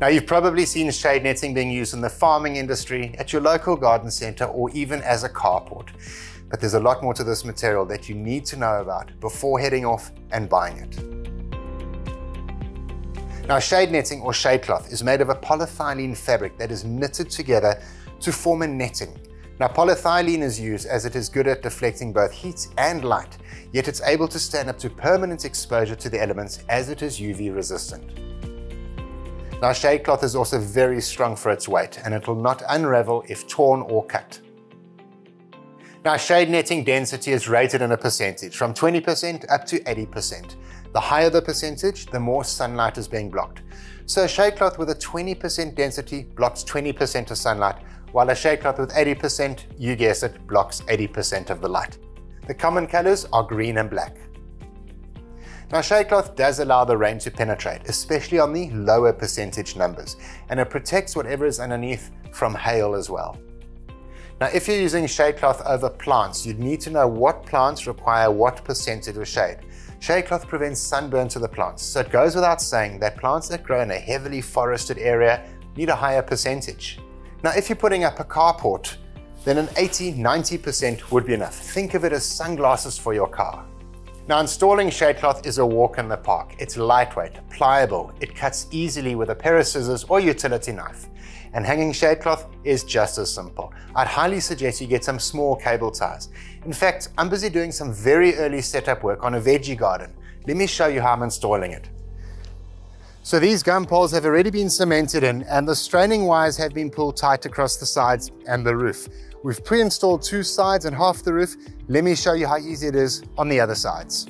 Now you've probably seen shade netting being used in the farming industry, at your local garden center, or even as a carport. But there's a lot more to this material that you need to know about before heading off and buying it. Now shade netting or shade cloth is made of a polyethylene fabric that is knitted together to form a netting. Now polyethylene is used as it is good at deflecting both heat and light, yet it's able to stand up to permanent exposure to the elements as it is UV resistant. Now shade cloth is also very strong for its weight and it will not unravel if torn or cut. Now shade netting density is rated in a percentage from 20% up to 80%. The higher the percentage, the more sunlight is being blocked. So a shade cloth with a 20% density blocks 20% of sunlight, while a shade cloth with 80%, you guess it, blocks 80% of the light. The common colors are green and black. Now shade cloth does allow the rain to penetrate, especially on the lower percentage numbers, and it protects whatever is underneath from hail as well. Now if you're using shade cloth over plants, you'd need to know what plants require what percentage of shade. Shade cloth prevents sunburn to the plants, so it goes without saying that plants that grow in a heavily forested area need a higher percentage. Now, if you're putting up a carport, then an 80, 90% would be enough. Think of it as sunglasses for your car. Now, installing shade cloth is a walk in the park. It's lightweight, pliable, it cuts easily with a pair of scissors or utility knife. And hanging shade cloth is just as simple. I'd highly suggest you get some small cable ties. In fact, I'm busy doing some very early setup work on a veggie garden. Let me show you how I'm installing it. So these gum poles have already been cemented in and the straining wires have been pulled tight across the sides and the roof. We've pre-installed two sides and half the roof. Let me show you how easy it is on the other sides.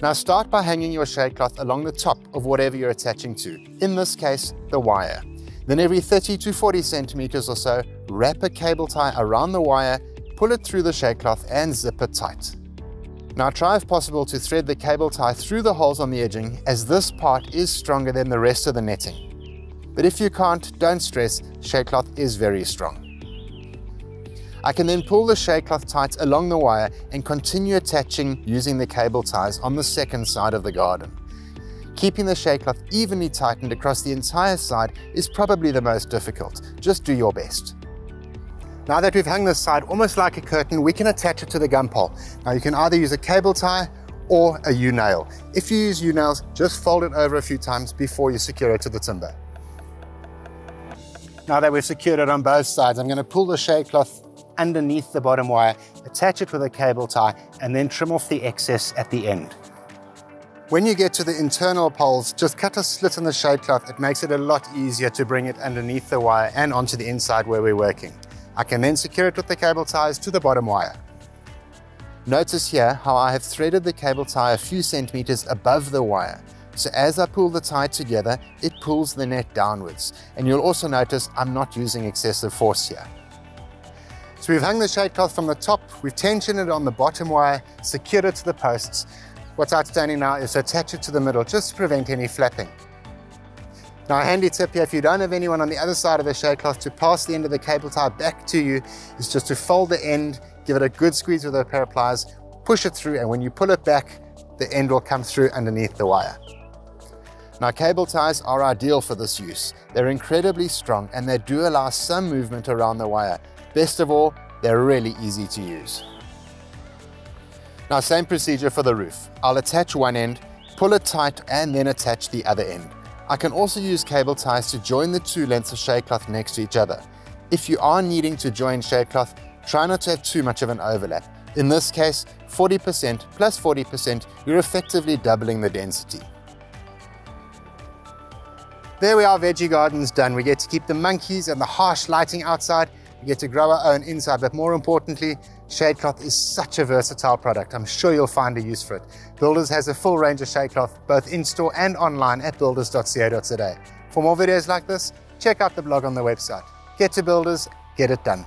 Now start by hanging your shade cloth along the top of whatever you're attaching to, in this case, the wire. Then every 30 to 40 centimeters or so, wrap a cable tie around the wire, pull it through the shade cloth and zip it tight. Now try if possible to thread the cable tie through the holes on the edging as this part is stronger than the rest of the netting. But if you can't, don't stress, shade cloth is very strong. I can then pull the shade cloth tight along the wire and continue attaching using the cable ties on the second side of the garden. Keeping the shade cloth evenly tightened across the entire side is probably the most difficult. Just do your best. Now that we've hung this side almost like a curtain, we can attach it to the gum pole. Now you can either use a cable tie or a U-nail. If you use U-nails, just fold it over a few times before you secure it to the timber. Now that we've secured it on both sides, I'm gonna pull the shade cloth underneath the bottom wire, attach it with a cable tie, and then trim off the excess at the end. When you get to the internal poles, just cut a slit in the shade cloth. It makes it a lot easier to bring it underneath the wire and onto the inside where we're working. I can then secure it with the cable ties to the bottom wire. Notice here how I have threaded the cable tie a few centimeters above the wire. So as I pull the tie together, it pulls the net downwards. And you'll also notice I'm not using excessive force here. So we've hung the shade cloth from the top, we've tensioned it on the bottom wire, secured it to the posts. What's outstanding now is to attach it to the middle just to prevent any flapping. Now a handy tip here, if you don't have anyone on the other side of the shade cloth to pass the end of the cable tie back to you, is just to fold the end, give it a good squeeze with a pair of pliers, push it through, and when you pull it back, the end will come through underneath the wire. Now cable ties are ideal for this use. They're incredibly strong and they do allow some movement around the wire. Best of all, they're really easy to use. Now same procedure for the roof. I'll attach one end, pull it tight and then attach the other end. I can also use cable ties to join the two lengths of shade cloth next to each other. If you are needing to join shade cloth, try not to have too much of an overlap. In this case, 40% plus 40%, you're effectively doubling the density. There we are, veggie gardens done. We get to keep the monkeys and the harsh lighting outside. We get to grow our own inside, but more importantly, Shade cloth is such a versatile product. I'm sure you'll find a use for it. Builders has a full range of shade cloth, both in-store and online at builders.co.za. For more videos like this, check out the blog on the website. Get to Builders, get it done.